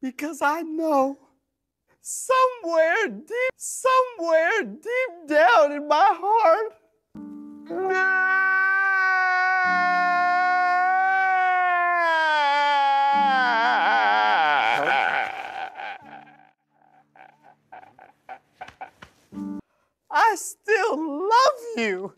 Because I know somewhere deep, somewhere deep down in my heart, I still love you.